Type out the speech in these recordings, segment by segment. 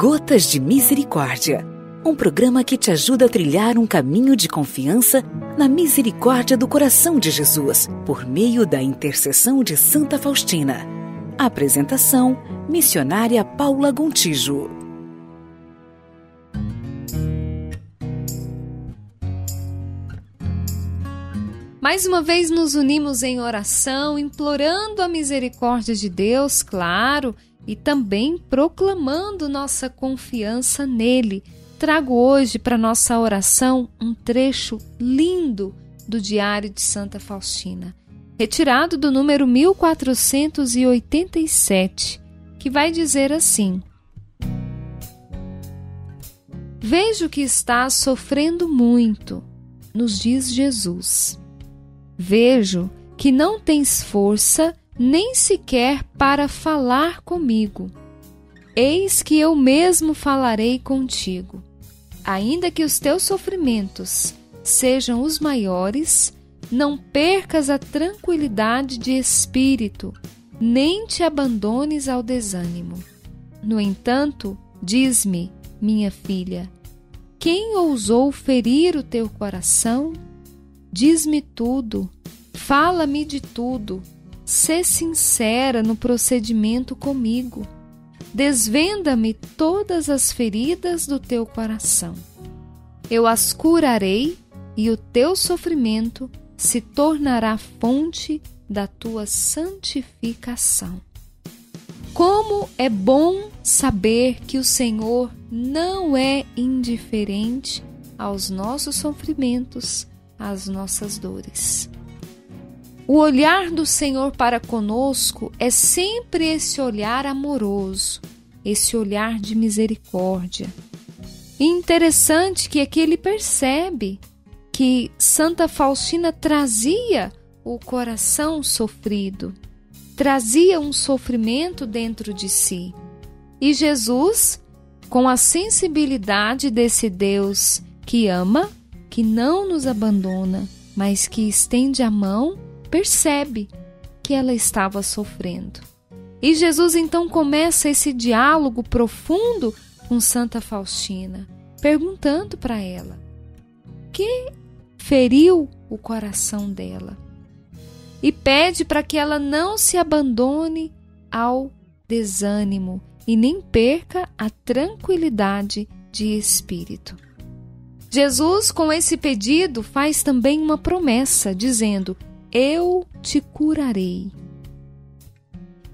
Gotas de Misericórdia. Um programa que te ajuda a trilhar um caminho de confiança na misericórdia do coração de Jesus, por meio da intercessão de Santa Faustina. Apresentação: Missionária Paula Gontijo. Mais uma vez nos unimos em oração, implorando a misericórdia de Deus, claro e também proclamando nossa confiança nele. Trago hoje para nossa oração um trecho lindo do Diário de Santa Faustina, retirado do número 1487, que vai dizer assim: Vejo que estás sofrendo muito, nos diz Jesus. Vejo que não tens força nem sequer para falar comigo. Eis que eu mesmo falarei contigo. Ainda que os teus sofrimentos sejam os maiores, não percas a tranquilidade de espírito, nem te abandones ao desânimo. No entanto, diz-me, minha filha, quem ousou ferir o teu coração? Diz-me tudo, fala-me de tudo Sê sincera no procedimento comigo. Desvenda-me todas as feridas do teu coração. Eu as curarei e o teu sofrimento se tornará fonte da tua santificação. Como é bom saber que o Senhor não é indiferente aos nossos sofrimentos, às nossas dores. O olhar do Senhor para conosco é sempre esse olhar amoroso, esse olhar de misericórdia. E interessante que aqui ele percebe que Santa Faustina trazia o coração sofrido, trazia um sofrimento dentro de si. E Jesus, com a sensibilidade desse Deus que ama, que não nos abandona, mas que estende a mão percebe que ela estava sofrendo. E Jesus então começa esse diálogo profundo com Santa Faustina, perguntando para ela: que feriu o coração dela? E pede para que ela não se abandone ao desânimo e nem perca a tranquilidade de espírito. Jesus, com esse pedido, faz também uma promessa, dizendo: eu te curarei.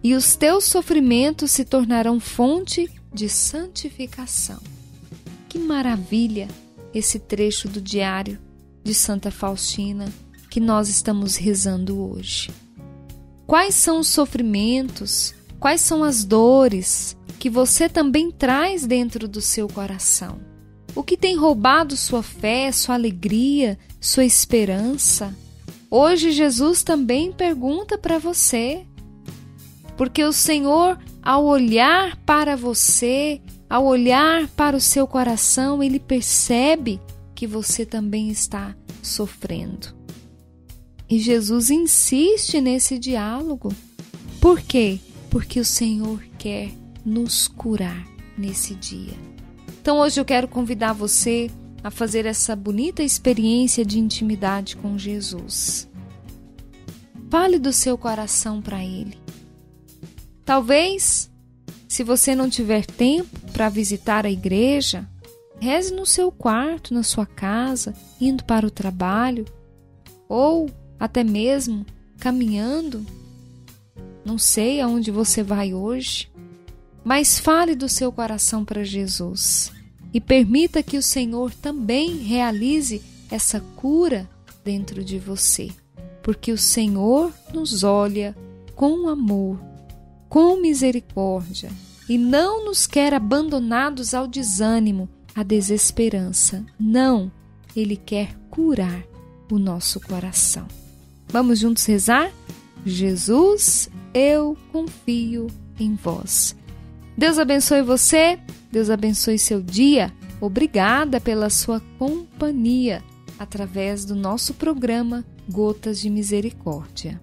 E os teus sofrimentos se tornarão fonte de santificação. Que maravilha esse trecho do diário de Santa Faustina que nós estamos rezando hoje. Quais são os sofrimentos, quais são as dores que você também traz dentro do seu coração? O que tem roubado sua fé, sua alegria, sua esperança? Hoje Jesus também pergunta para você, porque o Senhor, ao olhar para você, ao olhar para o seu coração, ele percebe que você também está sofrendo. E Jesus insiste nesse diálogo. Por quê? Porque o Senhor quer nos curar nesse dia. Então hoje eu quero convidar você a fazer essa bonita experiência de intimidade com Jesus. Fale do seu coração para Ele. Talvez, se você não tiver tempo para visitar a igreja, reze no seu quarto, na sua casa, indo para o trabalho, ou até mesmo caminhando. Não sei aonde você vai hoje, mas fale do seu coração para Jesus e permita que o Senhor também realize essa cura dentro de você, porque o Senhor nos olha com amor, com misericórdia e não nos quer abandonados ao desânimo, à desesperança. Não, Ele quer curar o nosso coração. Vamos juntos rezar? Jesus, eu confio em vós. Deus abençoe você, Deus abençoe seu dia. Obrigada pela sua companhia através do nosso programa Gotas de Misericórdia.